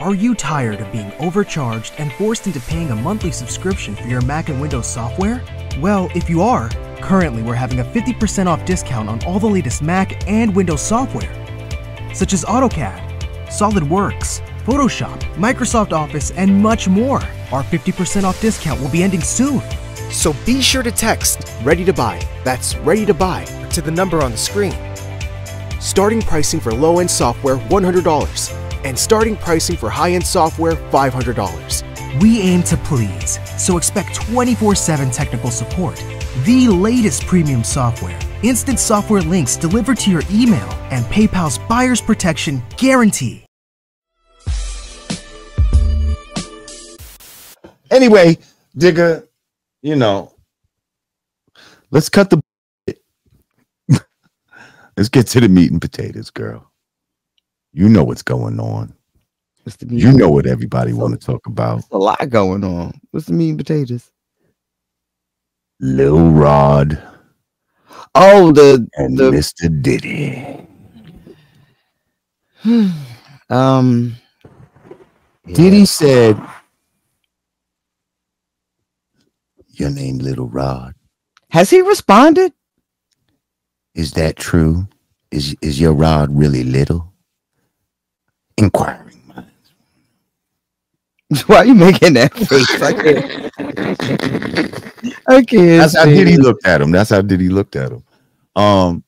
Are you tired of being overcharged and forced into paying a monthly subscription for your Mac and Windows software? Well, if you are, currently we're having a 50% off discount on all the latest Mac and Windows software, such as AutoCAD, SolidWorks, Photoshop, Microsoft Office, and much more. Our 50% off discount will be ending soon. So be sure to text Ready to Buy, that's Ready to Buy, to the number on the screen. Starting pricing for low end software $100, and starting pricing for high end software $500. We aim to please, so expect 24 7 technical support, the latest premium software, instant software links delivered to your email, and PayPal's buyer's protection guarantee. Anyway, Digga, you know, let's cut the. let's get to the meat and potatoes, girl. You know what's going on. What's the meat? You know what everybody want to talk about. a lot going on. What's the meat and potatoes? Lil Rod Oh, the and the Mr. Diddy. um Diddy said, Your name Little Rod. has he responded? Is that true? Is is your rod really little? Inquiring minds. Why are you making that face? I can't. I can't That's how Diddy looked at him. That's how Diddy looked at him. Um,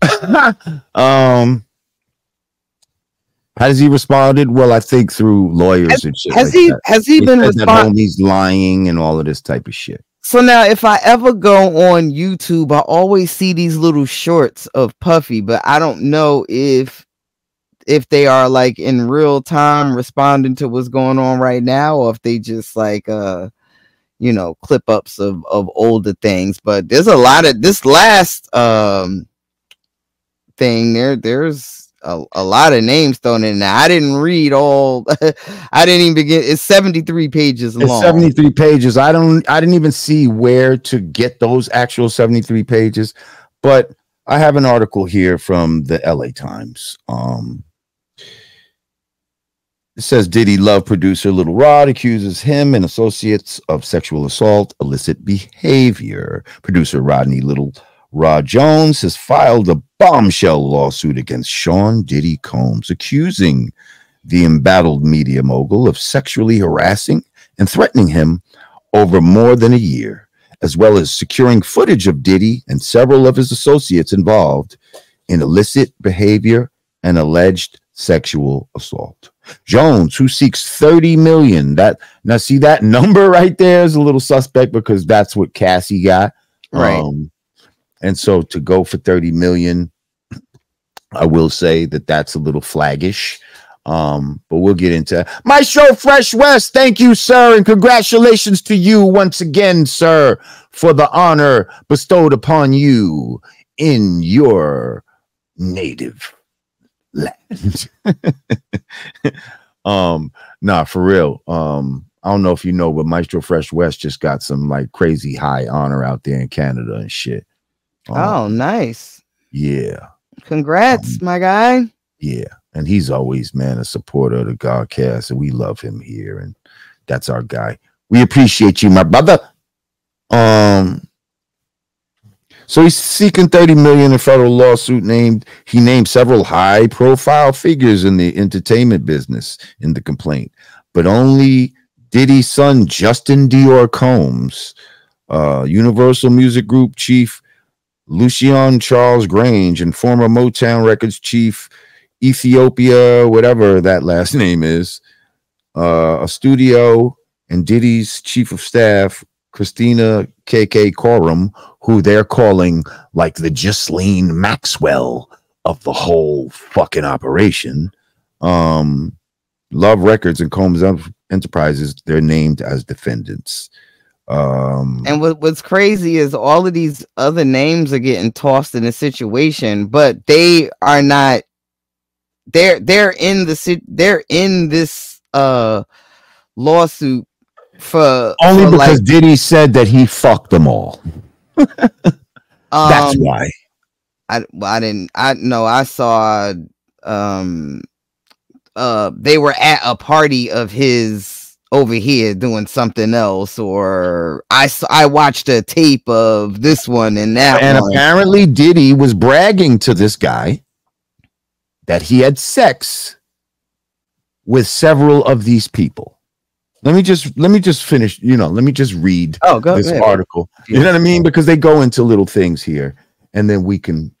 um, has he responded? Well, I think through lawyers and shit. Has like he that. has he been responding? homie's lying and all of this type of shit. So now, if I ever go on YouTube, I always see these little shorts of Puffy, but I don't know if if they are like in real time responding to what's going on right now, or if they just like uh you know clip ups of of older things. But there's a lot of this last um thing there. There's a, a lot of names thrown in there. I didn't read all. I didn't even begin. It's 73 pages It's long. 73 pages. I don't I didn't even see where to get those actual 73 pages, but I have an article here from the LA Times. Um it says Diddy Love producer Little Rod accuses him and associates of sexual assault, illicit behavior. Producer Rodney Little Rod Jones has filed a bombshell lawsuit against Sean Diddy Combs, accusing the embattled media mogul of sexually harassing and threatening him over more than a year, as well as securing footage of Diddy and several of his associates involved in illicit behavior and alleged sexual assault. Jones, who seeks 30 million, that now see that number right there is a little suspect because that's what Cassie got. Right. Um, and so to go for 30 million, I will say that that's a little flaggish. Um, but we'll get into my show, Fresh Wes. Thank you, sir, and congratulations to you once again, sir, for the honor bestowed upon you in your native land. um, nah, for real. Um, I don't know if you know, but Maestro Fresh Wes just got some like crazy high honor out there in Canada and shit. Um, Oh, nice. yeah. Congrats, my guy. Yeah, and he's always man a supporter of the Godcast, and we love him here, and that's our guy. We appreciate you, my brother. Um, so he's seeking 30 million in federal lawsuit named he named several high profile figures in the entertainment business in the complaint, but only Diddy's son Justin Dior Combs, uh, Universal Music Group chief Lucian Charles Grainge, and former Motown Records chief Ethiopia, whatever that last name is, uh, a studio, and Diddy's chief of staff, Kristina KK Khorram, who they're calling like the Ghislaine Maxwell of the whole fucking operation. Um, Love Records and Combs Enterprises, they're named as defendants. Um, And what, what's crazy is all of these other names are getting tossed in the situation, but they are not. They're they're in the. They're in this uh lawsuit for only for, because like, Diddy said that he fucked them all. That's um, why. I well, I didn't I no I saw um uh they were at a party of his over here doing something else or I I watched a tape of this one and that and one. apparently Diddy was bragging to this guy that he had sex with several of these people. Let me just let me just finish, you know, let me just read oh go this ahead. article. You know what I mean? Because they go into little things here, and then we can,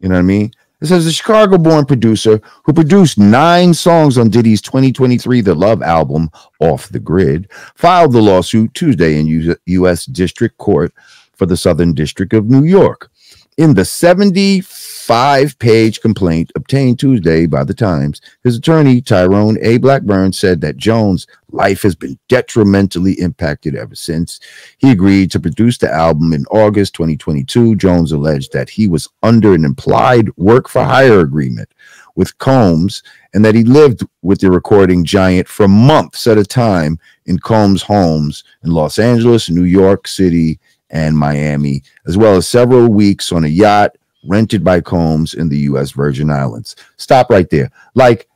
you know what I mean? It says the Chicago-born producer who produced nine songs on Diddy's 2023 The Love album, Off the Grid, filed the lawsuit Tuesday in U- U.S. District Court for the Southern District of New York. In the 75 page complaint obtained Tuesday by the Times, his attorney, Tyrone A. Blackburn, said that Jones' life has been detrimentally impacted ever since. He agreed to produce the album in August 2022. Jones alleged that he was under an implied work for hire agreement with Combs and that he lived with the recording giant for months at a time in Combs' homes in Los Angeles, New York City, and Miami, as well as several weeks on a yacht rented by Combs in the U.S. Virgin Islands. Stop right there. Like,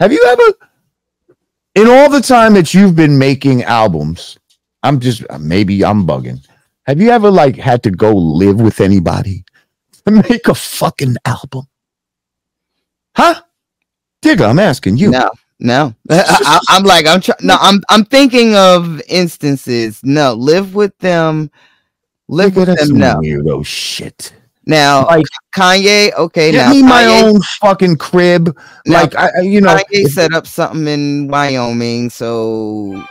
have you ever, in all the time that you've been making albums, I'm just maybe I'm bugging. Have you ever like had to go live with anybody to make a fucking album? Huh? Digga, I'm asking you. no no I, am like i'm trying no i'm i'm thinking of instances no live with them live Nigga, with them no weirdo shit. now Like, kanye okay get now me my own fucking crib. Now, like, I, you know, Kanye set up something in wyoming so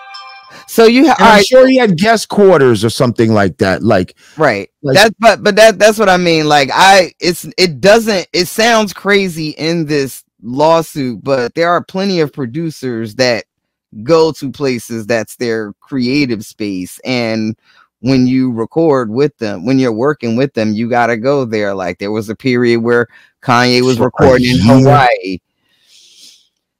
so you and I'm right sure he had guest quarters or something like that. Like, right like- that but but that that's what i mean like i it's it doesn't it sounds crazy in this lawsuit but there are plenty of producers that go to places that's their creative space and when you record with them when you're working with them you got to go there like there was a period where kanye was For recording in hawaii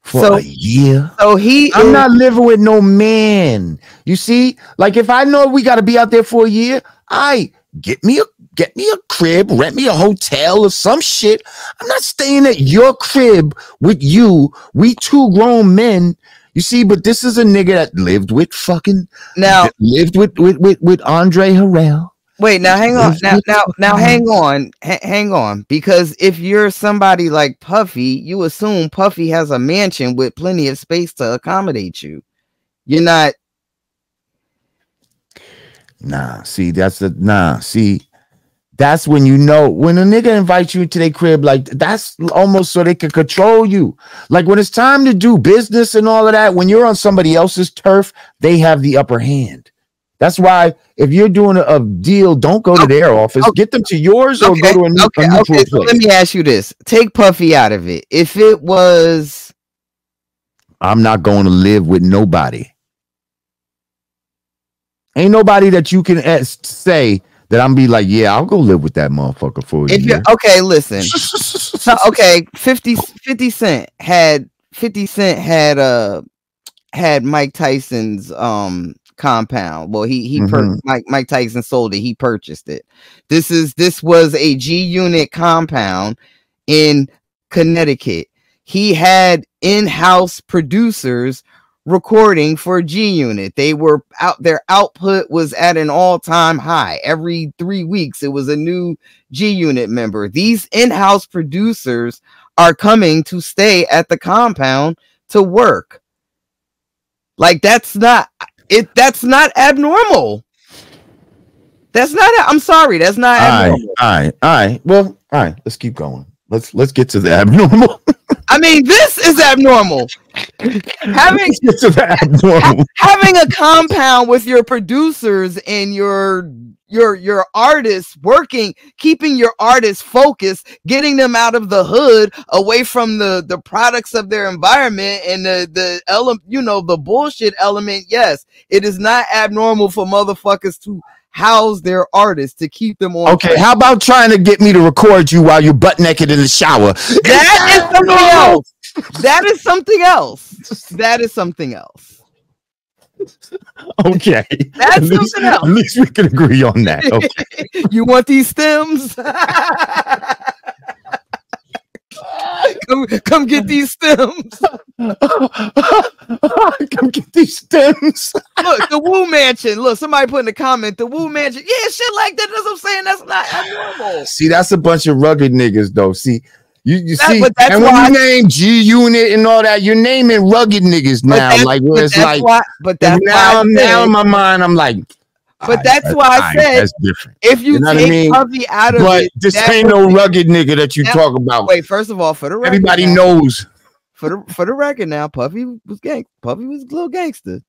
for So- a year. so he I'm is- not living with no man. You see, like if I know we got to be out there for a year, I get me a get me a crib, rent me a hotel or some shit. I'm not staying at your crib with you. We two grown men. You see, but this is a nigga that lived with fucking now lived with with with, with Andre Harrell. Wait, now hang on. Now, now, now, hang on. Ha- hang on. Because if you're somebody like Puffy, you assume Puffy has a mansion with plenty of space to accommodate you. You're not. Nah, see, that's the nah. See, that's when you know when a nigga invites you into their crib, like that's almost so they can control you. Like when it's time to do business and all of that, when you're on somebody else's turf, they have the upper hand. That's why if you're doing a, a deal, don't go to their office. okay. Get them to yours or Okay, go to a, new, okay, a okay. So let me ask you this: Take Puffy out of it. If it was, I'm not going to live with nobody. Ain't nobody that you can say that I'm be like, yeah, I'll go live with that motherfucker for a if year. okay, listen. So, okay, 50, 50 Cent had 50 Cent had uh had Mike Tyson's um compound. Well, he he pur- Mhm. Mike Mike Tyson sold it. He purchased it. This is this was a G Unit compound in Connecticut. He had in-house producers recording for G Unit. They were out their output was at an all-time high. Every 3 weeks it was a new G Unit member. These in-house producers are coming to stay at the compound to work. Like that's not it that's not abnormal. That's not I'm sorry, that's not all right, abnormal. all right, all right. Well, all right, let's keep going. Let's let's get to the abnormal. I mean, this is abnormal. having get to having a compound with your producers and your your your artists working keeping your artists focused getting them out of the hood away from the the products of their environment and the the element you know the bullshit element yes it is not abnormal for motherfuckers to house their artists to keep them on Okay, how about trying to get me to record you while you're butt naked in the shower? that is something else that is something else that is something else Okay, That's at least, something else. At least we can agree on that. Okay. you want these stems? Come come, come get these stems. Come get these stems. Look, the Wu Mansion. Look, somebody put in the comment, the Wu Mansion. Yeah, shit like that. That's what I'm saying. That's not abnormal. See, that's a bunch of rugged niggas, though. See, you, you That- see, and when you name G Unit and all that, you're naming rugged niggas now. Like, where it's like, why, but that's now, why I now in my mind, I'm like, But "Aight, that's why I said- that's different. if you, You know what I take mean? Puffy out of But it, this ain't no rugged nigga that you talk about. Wait, first of all, for the record, Everybody now- knows for the for the record now, Puffy was gang. Puffy was a little gangster.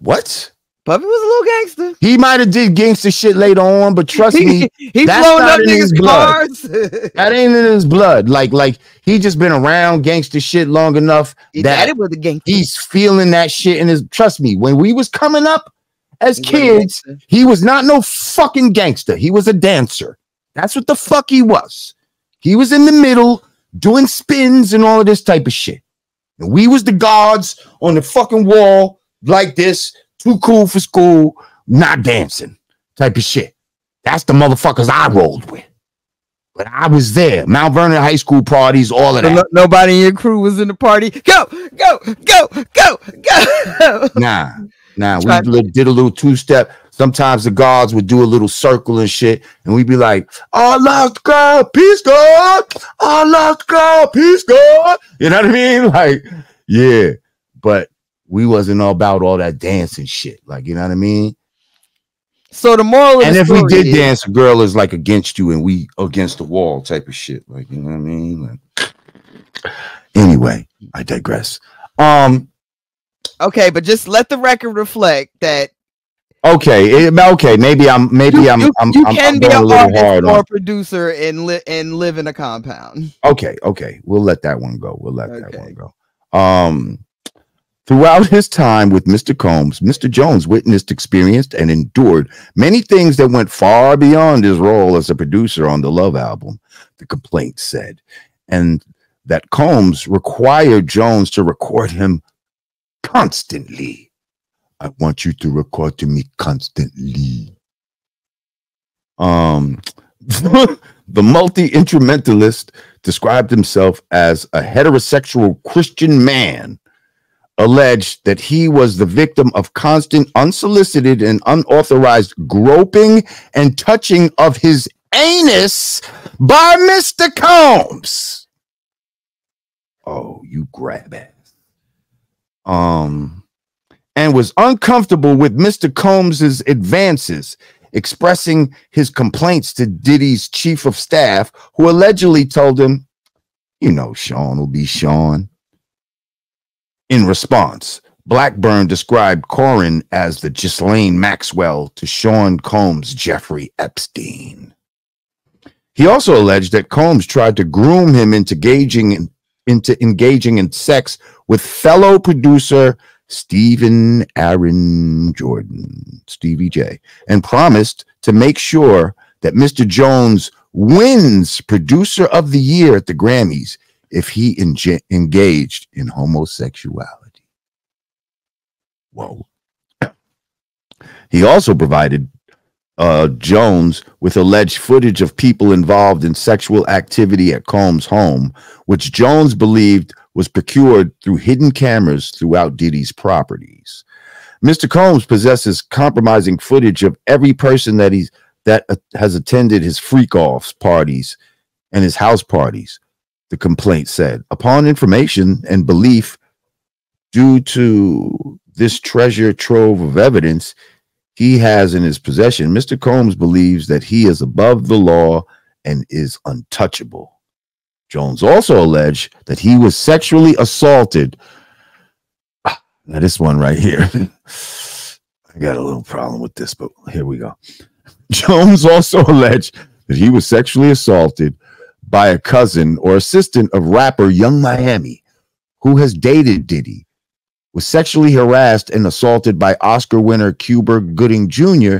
what Puffy was a little gangster. he might have did gangster shit later on, but trust me, he not up in his niggas' blood. cars. that ain't in his blood. Like, like he just been around gangster shit long enough His that it was a gangster. he's feeling that shit in his. Trust me, when we was coming up as He kids, he was not no fucking gangster. He was a dancer. That's what the fuck he was. He was in the middle doing spins and all of this type of shit. And we was the guards on the fucking wall like this, too cool for school, not dancing type of shit. That's the motherfuckers I rolled with. But I was there. Mount Vernon High School parties, all of that. no- nobody in your crew was in the party. Go, go, go, go, go. Nah, nah. We Try- li- did a little two step. Sometimes the guards would do a little circle and shit, and we'd be like, "I lost God, peace God. I lost God, peace God." You know what I mean? Like, yeah. But we wasn't all about all that dancing shit. Like, you know what I mean? so the moral And the if we did is- dance, a girl is like against you, and we against the wall type of shit. Like, you know what I mean? Like, anyway, I digress. Um. okay, but just let the record reflect that Okay. it- okay. Maybe I'm. Maybe you, I'm. you, I'm. you I'm, can I'm be a little artist hard or on. producer and li- and live in a compound. Okay, okay. We'll let that one go. We'll let that one go. Um throughout his time with Mr. Combs, Mr. Jones witnessed, experienced, and endured many things that went far beyond his role as a producer on the Love album, the complaint said, and that Combs required Jones to record him constantly. I want you to record to me constantly. Um the multi-instrumentalist described himself as a heterosexual Christian man, alleged that he was the victim of constant, unsolicited, and unauthorized groping and touching of his anus by Mr. Combs. Oh, you grab ass. Um, and was uncomfortable with Mr. Combs's advances expressing his complaints to Diddy's chief of staff, who allegedly told him, You know, Sean will be Sean. In response, Blackburn described Khorram as the Ghislaine Maxwell to Sean Combs' Jeffrey Epstein. He also alleged that Combs tried to groom him into engaging in, into engaging in sex with fellow producer Stephen Aaron Jordan, Stevie J, and promised to make sure that Mr. Jones wins Producer of the Year at the Grammys if he enga- engaged in homosexuality. Whoa. He also provided uh, Jones with alleged footage of people involved in sexual activity at Combs' home, which Jones believed was procured through hidden cameras throughout Diddy's properties. Mr. Combs possesses compromising footage of every person that he's that uh, has attended his freak offs parties and his house parties. The complaint said, upon information and belief, due to this treasure trove of evidence he has in his possession, Mr. Combs believes that he is above the law and is untouchable. Jones also alleged that he was sexually assaulted. Ah, Now, this one right here, I got a little problem with this, but here we go. Jones also alleged that he was sexually assaulted by a cousin or assistant of rapper Yung Miami, who has dated Diddy, was sexually harassed and assaulted by Oscar winner Cuba Gooding Jr.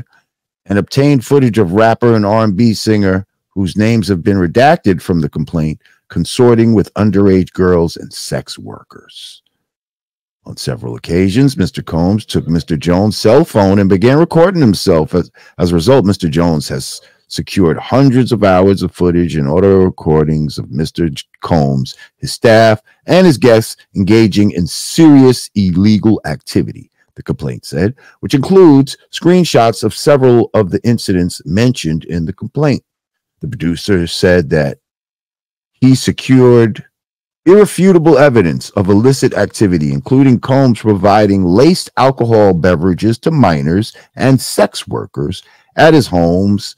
and obtained footage of rapper and R&B singer whose names have been redacted from the complaint consorting with underage girls and sex workers. On several occasions, Mr. Combs took Mr. Jones' cell phone and began recording himself. As, as a result, Mr. Jones has secured hundreds of hours of footage and audio recordings of Mr. Combs, his staff, and his guests engaging in serious illegal activity, the complaint said, which includes screenshots of several of the incidents mentioned in the complaint. The producer said that he secured irrefutable evidence of illicit activity, including Combs providing laced alcohol beverages to minors and sex workers at his homes,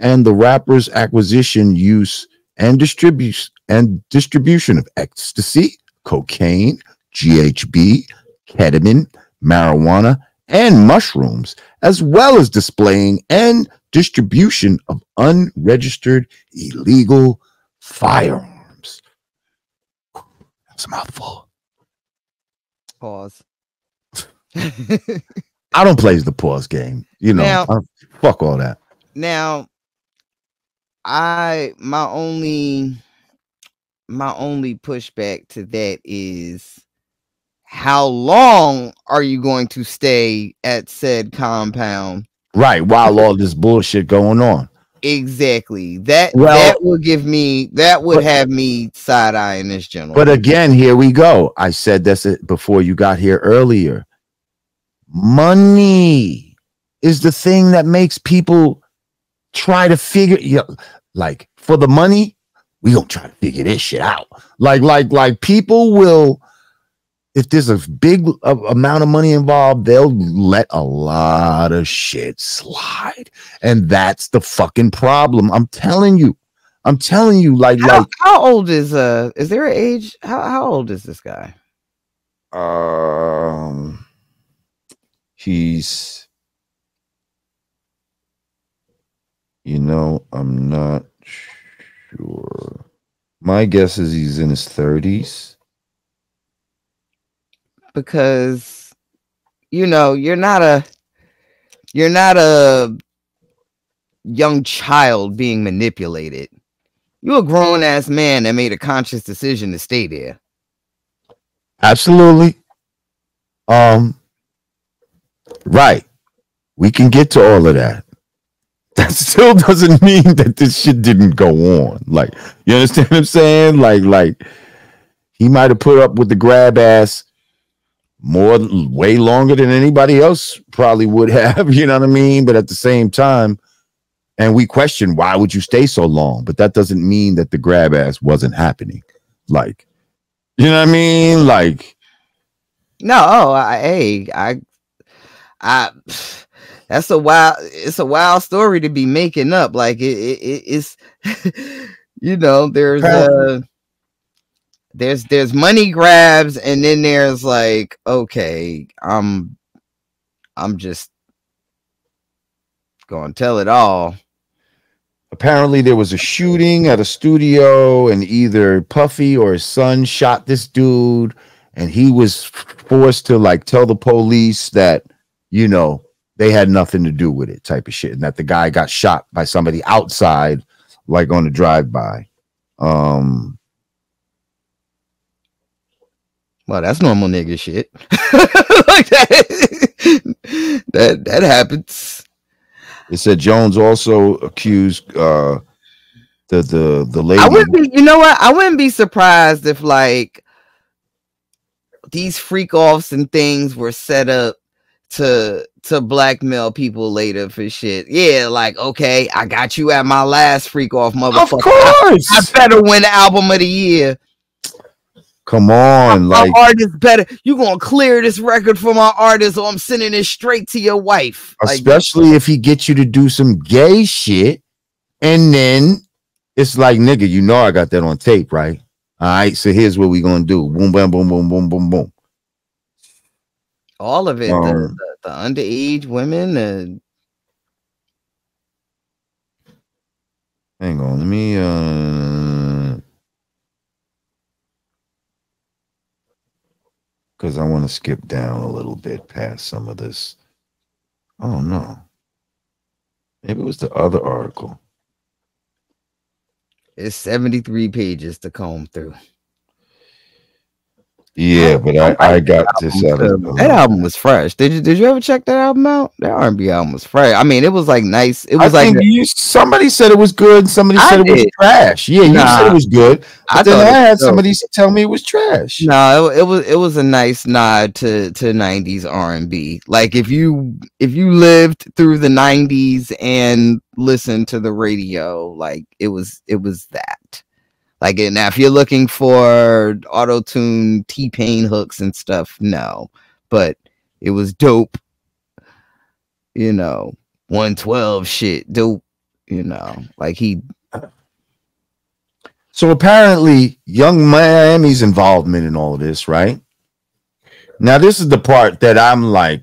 and the rapper's acquisition, use, and distribution and distribution of ecstasy, cocaine, GHB, ketamine, marijuana, and mushrooms, as well as displaying and distribution of unregistered illegal firearms. That's a mouthful. Pause. I don't play the pause game. You know, Now- fuck all that. now, I my only my only pushback to that is how long are you going to stay at said compound? Right, while all this bullshit going on. Exactly. That Well- that would give me that would But- have me side eyeing this gentleman. But again, here we go. I said this uh, before you got here earlier. Money is the thing that makes people try to figure you know, like for the money, we gonna try to figure this shit out. Like, like, like people will if there's a big uh, amount of money involved, they'll let a lot of shit slide. And that's the fucking problem. I'm telling you. I'm telling you, like, how, like how old is uh is there an age? How how old is this guy? Um, he's, you know, I'm not sure. My guess is he's in his 30s. because you know you're not a you're not a young child being manipulated you're a grown-ass man that made a conscious decision to stay there Absolutely. Um, right. We can get to all of that. That still doesn't mean that this shit didn't go on. Like, you understand what I'm saying? Like, like he might have put up with the grab ass more way longer than anybody else probably would have, you know what I mean? But at the same time, and we question why would you stay so long? But that doesn't mean that the grab ass wasn't happening. Like, you know what I mean? Like, no oh I, hey i i that's a wild it's a wild story to be making up like it, it, it- it's you know there's uh there's there's money grabs and then there's like okay i'm i'm just gonna tell it all. Apparently there was a shooting at a studio and either puffy or his son shot this dude and he was forced to like tell the police that you know they had nothing to do with it type of shit and that the guy got shot by somebody outside like on a drive-by. Um well that's normal nigga shit. Like that that that happens. It said jones also accused uh the the the lady. I wouldn't be, you know what? I wouldn't be surprised if like these freak offs and things were set up to to blackmail people later for shit. Yeah, like okay, I got you at my last freak off, motherfucker. Of course I better win album of the year. come on My like artist better. You gonna clear this record for my artist, or I'm sending it straight to your wife. Like, especially if he gets you to do some gay shit and then it's like nigga you know i got that on tape right all right so here's what we gonna do boom bam boom boom boom boom boom all of it, the, Um, the, the underage women, and hang on let me uh because i want to skip down a little bit past some of this. Oh no. Maybe it was the other article. It's 73 pages to comb through. Yeah, but I, I got this out of that album was fresh. Did you did you ever check that album out? That R and B album was fresh. I mean, it was like nice. It was I like think you, somebody said it was good. Somebody I said it was did. trash. Yeah, you Nah, said it was good. I But then I had was dope. somebody tell me it was trash. No, it, it was it was a nice nod to to '90s R&B. Like if you if you lived through the '90s and listened to the radio, like it was it was that. Like now, if you're looking for auto tune T Pain hooks and stuff, no, but it was dope. You know, 112 shit, dope. You know, like he So apparently, Yung Miami's involvement in all of this, right? Now, this is the part that I'm like,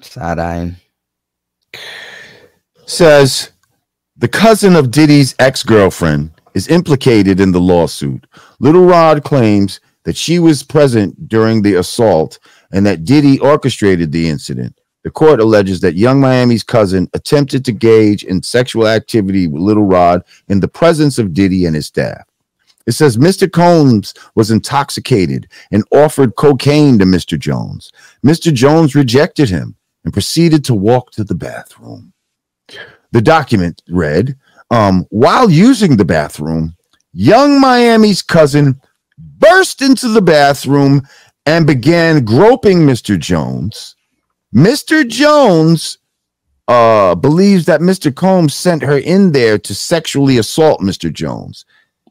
side eyeing. says the cousin of Diddy's ex girlfriend is implicated in the lawsuit. Little Rod claims that she was present during the assault and that Diddy orchestrated the incident. The court alleges that Yung Miami's cousin attempted to gauge in sexual activity with Little Rod in the presence of Diddy and his staff. It says Mr. Combs was intoxicated and offered cocaine to Mr. Jones. Mr. Jones rejected him and proceeded to walk to the bathroom. The document read um, While using the bathroom, Yung Miami's cousin burst into the bathroom and began groping Mr. Jones. Mr. Jones uh, believes that Mr. Combs sent her in there to sexually assault Mr. Jones.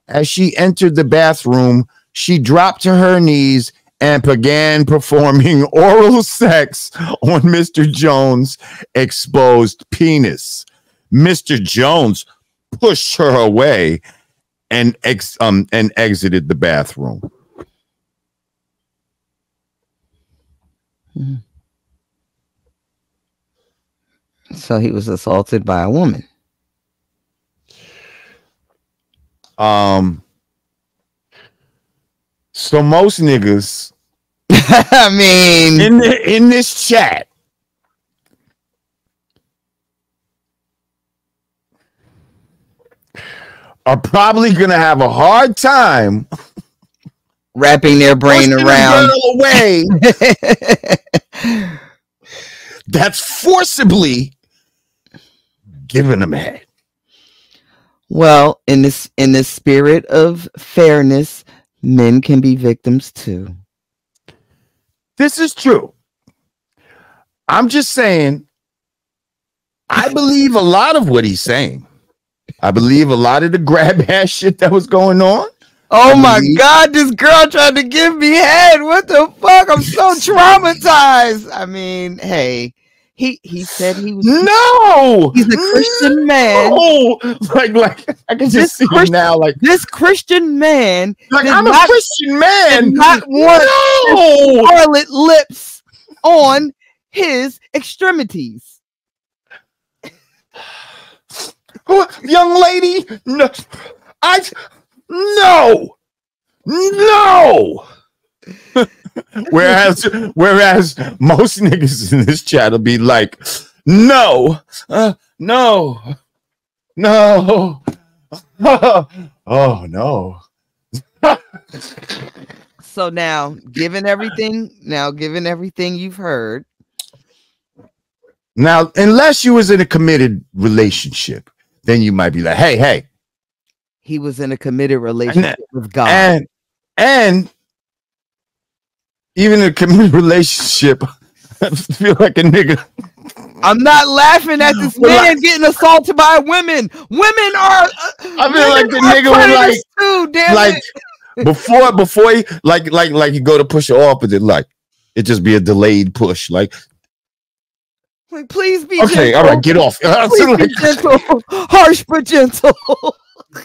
As she entered the bathroom, she dropped to her knees and began performing oral sex on Mr. Jones' exposed penis. Mr. Jones pushed her away and ex- um and exited the bathroom. So he was assaulted by a woman. Um so most niggas I mean, in the, in this chat are probably gonna have a hard time wrapping their brain around. away that's forcibly giving them head. well, in this in the spirit of fairness, men can be victims too. This is true. I'm just saying, I believe a lot of what he's saying. I believe a lot of the grab ass shit that was going on. Oh my god, this girl tried to give me head. What the fuck? I'm so traumatized. I mean, hey, he he said he was No, he's a Christian man. No, like like I can This see it Christian- now. Like This Christian man like I'm a Christian man. not want no, scarlet lips on his extremities. Young lady. No, I no, no. whereas, whereas most niggas in this chat will be like, no, uh, no, no, oh no. So now, given everything, now given everything you've heard, Now, unless you was in a committed relationship, then you might be like, hey, hey, he was in a committed relationship with God. and and even in a committed relationship, I feel like a nigga. I'm not laughing at this Well, man getting assaulted by women. Women are. Uh, I feel like the nigga was like, too. Damn like it. before, before he like, like, like you go to push it off, but it like it just be a delayed push. Like, Like, please be okay, gentle. all right, get off. Please be gentle. Harsh but gentle.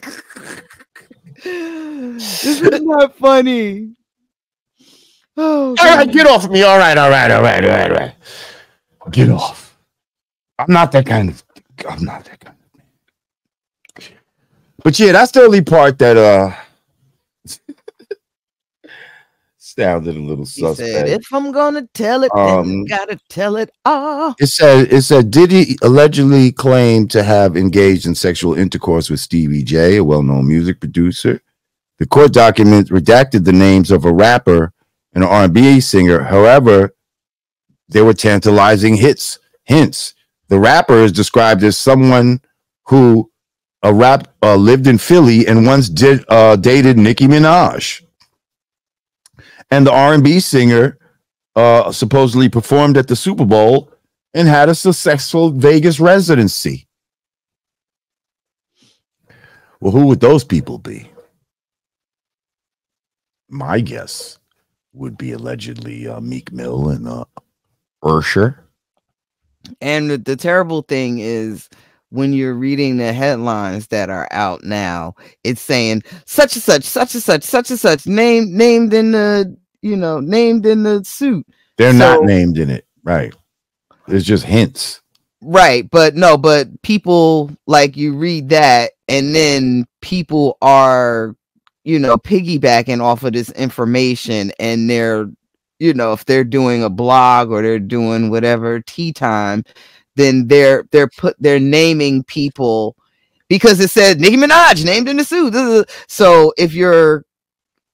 this is not funny. Oh, All right, God. get off of me. All right, all right, all right, all right, all right. Get off. I'm not that kind of. I'm not that kind of man. But yeah, that's the only part that uh sounded a little He said, if I'm gonna tell it, then Um, gotta tell it all. It said it said Diddy allegedly claimed to have engaged in sexual intercourse with Stevie J, a well-known music producer. The court document redacted the names of a rapper and an R&B singer. However, they were tantalizing hits. Hence, the rapper is described as someone who a rap uh, lived in Philly and once did uh, dated Nicki Minaj. And the R&B singer uh, supposedly performed at the Super Bowl and had a successful Vegas residency. Well, who would those people be? My guess would be allegedly uh, Meek Mill and uh, Usher. And the terrible thing is when you're reading the headlines that are out now, it's saying such and such, such and such, such and such, named named in the you know named in the suit. They're so, not named in it, right? It's just hints. Right, but no, but people like you read that and then people are you know piggybacking off of this information and they're you know if they're doing a blog or they're doing whatever tea time then they're they're put they're naming people because it said Nicki Minaj named in the suit. So if you're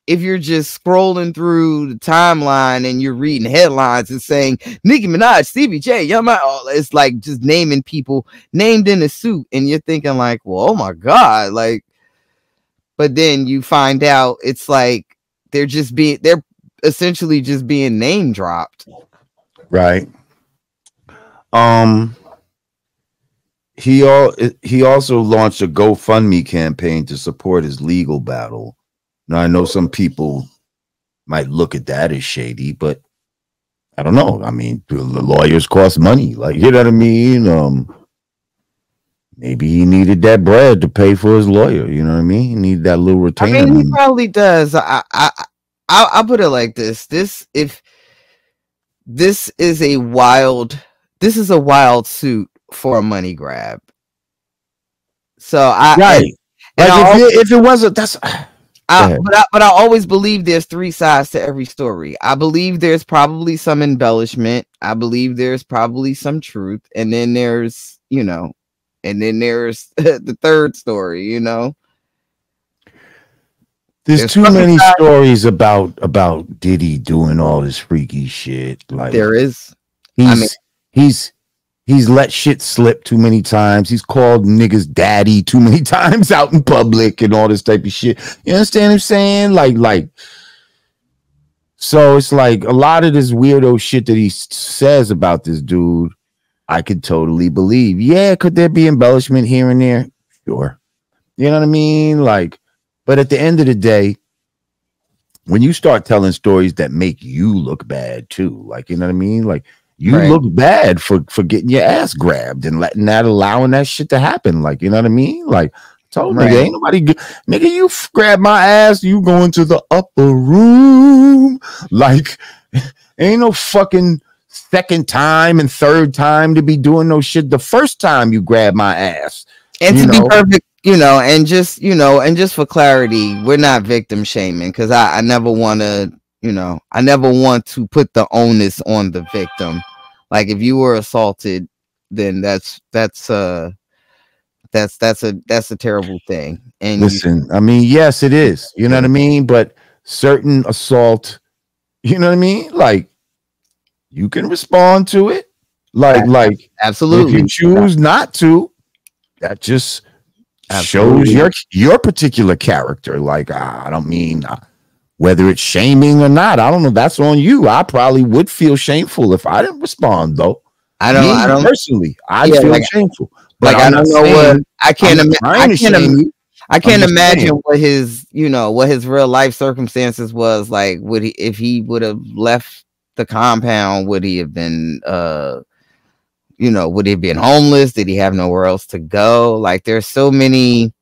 if you're just scrolling through the timeline and you're reading headlines and saying Nicki Minaj, Stevie J, Young it's like just naming people named in a suit, and you're thinking like, well, oh my god, like. But then you find out it's like they're just being they're essentially just being name dropped. Right. Um. He all he also launched a GoFundMe campaign to support his legal battle now I know some people might look at that as shady, but I don't know. I mean, the lawyers cost money. Like, you know what I mean? Um, maybe he needed that bread to pay for his lawyer. You know what I mean? He needed that little retainer. I mean, he probably does. I, I, I, I'll put it like this: this, if this is a wild, this is a wild suit for a money grab. So I, right. I, like if, it, if it wasn't, that's I, but I, but I always believe there's three sides to every story. I believe there's probably some embellishment. I believe there's probably some truth, and then there's you know, and then there's the third story. You know, there's, there's too many stories about about Diddy doing all this freaky shit. Like there is. He's I mean, he's He's let shit slip too many times. He's called niggas daddy too many times out in public and all this type of shit. You understand what I'm saying? Like, like, so it's like a lot of this weirdo shit that he says about this dude, I could totally believe. Yeah, could there be embellishment here and there? Sure. You know what I mean? Like, but at the end of the day, when you start telling stories that make you look bad too, like, you know what I mean? Like, you right. look bad for for getting your ass grabbed and letting that allowing that shit to happen. Like, you know what I mean? Like, told right. nigga, ain't nobody, nigga, you f- grab my ass, you going to the upper room. Like, ain't no fucking second time and third time to be doing no shit. The first time you grab my ass, and to know. be perfect, you know, and just you know, and just for clarity, we're not victim shaming because I, I never want to, you know, I never want to put the onus on the victim like if you were assaulted then that's that's uh that's that's a that's a terrible thing. And listen you, i mean yes it is. You know what i mean? But certain assault you know what i mean? Like you can respond to it. Like like absolutely if you choose not to that just absolutely. shows your your particular character. Like i don't mean uh, whether it's shaming or not. I don't know. That's on you. I probably would feel shameful if I didn't respond, though. I don't. Me, I don't personally. I yeah, feel like, shameful. But like I don't know what I can't. Ima- I can't. Im- I can't imagine what his, you know, what his real life circumstances was like. Would he, if he would have left the compound, would he have been, uh, you know, would he have been homeless? Did he have nowhere else to go? Like, there's so many,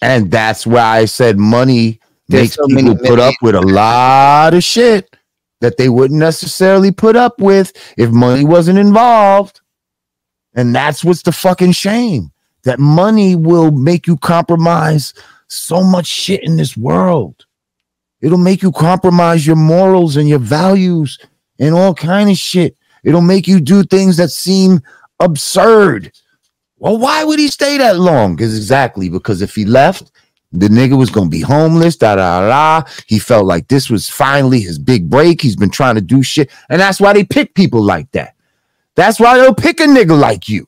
and that's why I said money makes so people many, put many, up with a lot of shit that they wouldn't necessarily put up with if money wasn't involved. And that's what's the fucking shame that money will make you compromise so much shit in this world. It'll make you compromise your morals and your values and all kind of shit. It'll make you do things that seem absurd. Well, why would he stay that long? Because exactly because if he left, the nigga was gonna be homeless, da da da. He felt like this was finally his big break. He's been trying to do shit, and that's why they pick people like that. That's why they'll pick a nigga like you.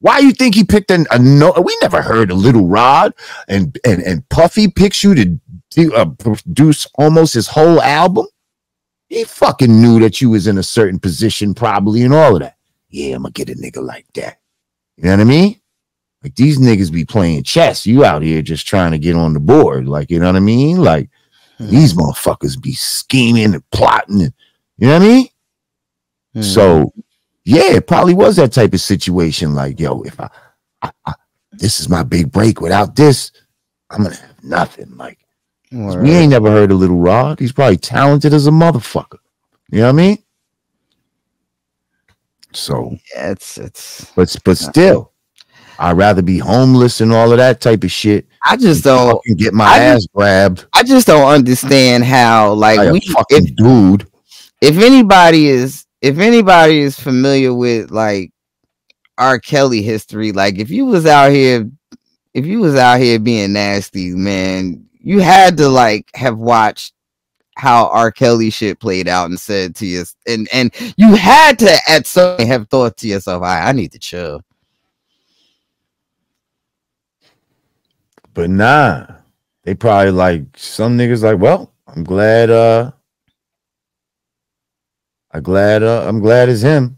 Why you think he picked a, a no? We never heard a Little Rod and and and Puffy picks you to do, uh, produce almost his whole album. He fucking knew that you was in a certain position, probably, and all of that. Yeah, I'm gonna get a nigga like that. You know what I mean? Like these niggas be playing chess. You out here just trying to get on the board. Like, you know what I mean? Like mm-hmm. these motherfuckers be scheming and plotting. And, you know what I mean? Mm-hmm. So yeah, it probably was that type of situation. Like, yo, if I, I, I this is my big break. Without this, I'm gonna have nothing. Like, right. we ain't never heard of Little Rod. He's probably talented as a motherfucker. You know what I mean? So yeah, it's it's but but still, I'd rather be homeless and all of that type of shit. I just don't get my I ass just, grabbed. I just don't understand how like we, if, dude. If anybody is if anybody is familiar with like R. Kelly history, like if you was out here, if you was out here being nasty, man, you had to like have watched how R. Kelly shit played out and said to you, and and you had to at some point have thought to yourself, I, I need to chill. But nah, they probably like some niggas like, well, I'm glad uh I'm glad. Uh, I'm glad it's him.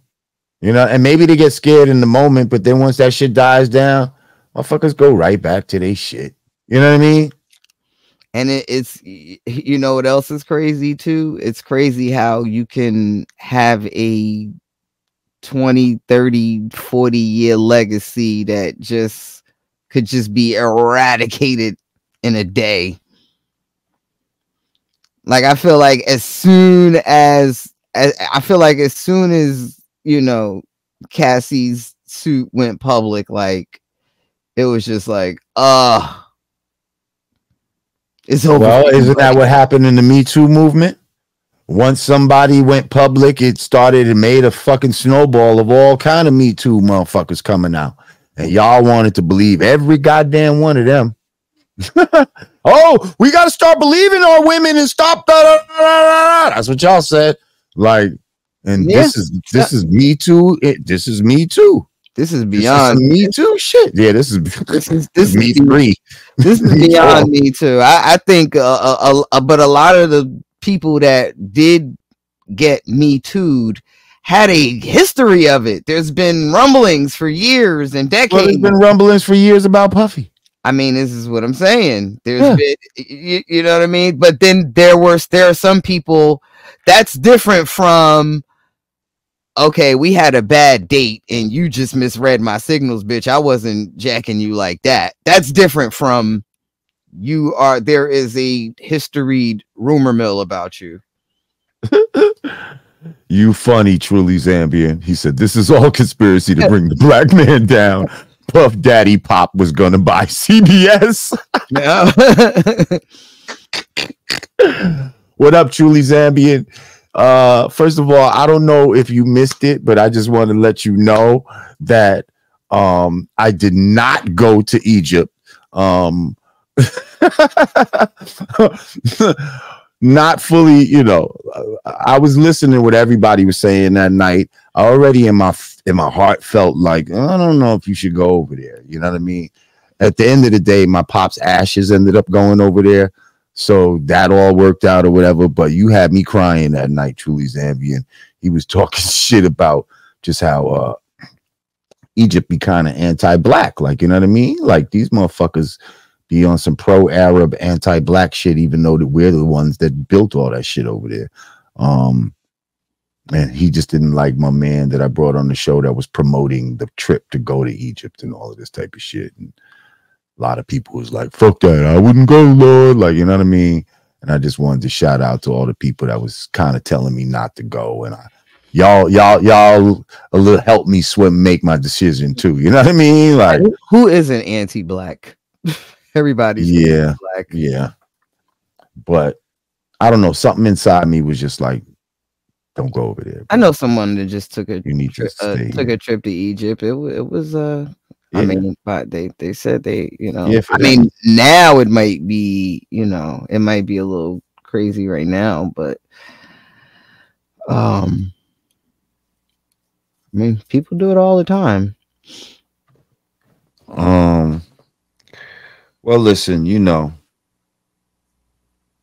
You know, and maybe they get scared in the moment, but then once that shit dies down, motherfuckers go right back to their shit. You know what I mean? And it, it's you know what else is crazy too? It's crazy how you can have a 20, 30, 40 year legacy that just could just be eradicated in a day. Like I feel like as soon as I feel like as soon as you know Cassie's suit went public, like it was just like, uh it's over. Well, isn't that what happened in the Me Too movement? Once somebody went public, it started and made a fucking snowball of all kind of Me Too motherfuckers coming out, and y'all wanted to believe every goddamn one of them. oh, we got to start believing our women and stop. that. That's what y'all said. Like, and yeah. this is this is me too. It, this is me too. This is beyond this is me too. Shit, yeah. This is this is this is me three. This is beyond me too. I, I think, uh, uh, uh, but a lot of the people that did get me tooed had a history of it. There's been rumblings for years and decades. Well, there's been rumblings for years about Puffy. I mean, this is what I'm saying. There's yeah. been, you, you, know what I mean. But then there were there are some people that's different from okay, we had a bad date and you just misread my signals, bitch. I wasn't jacking you like that. That's different from you are there is a history rumor mill about you. you funny, truly Zambian. He said, This is all conspiracy to bring the black man down. Puff Daddy Pop was gonna buy CBS. What up, truly Zambian? Uh, first of all, I don't know if you missed it, but I just want to let you know that um, I did not go to Egypt. Um, not fully, you know. I was listening what everybody was saying that night. Already in my in my heart felt like I don't know if you should go over there. You know what I mean? At the end of the day, my pop's ashes ended up going over there. So that all worked out or whatever. But you had me crying that night, truly Zambian. He was talking shit about just how uh Egypt be kind of anti-black, like you know what I mean? Like these motherfuckers be on some pro-Arab, anti-black shit, even though that we're the ones that built all that shit over there. Um, and he just didn't like my man that I brought on the show that was promoting the trip to go to Egypt and all of this type of shit. And a lot of people was like, fuck that, I wouldn't go, Lord. Like, you know what I mean? And I just wanted to shout out to all the people that was kind of telling me not to go. And I y'all, y'all, y'all a little help me swim make my decision too. You know what I mean? Like who isn't anti-black? Everybody's yeah, black. Yeah. But I don't know, something inside me was just like, don't go over there. Bro. I know someone that just took a you need to uh, took a trip to Egypt. It, it was uh I mean, but they they said they, you know, Yeah, I mean, now it might be, you know, it might be a little crazy right now, but um, I mean, people do it all the time. Um. Well, listen, you know,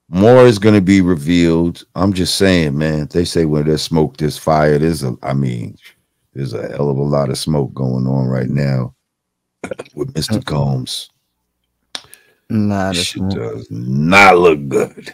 more is going to be revealed. I'm just saying, man. They say when there's smoke, there's fire. There's a, I mean, there's a hell of a lot of smoke going on right now with Mr. Combs. Not Shit smoke. does not look good.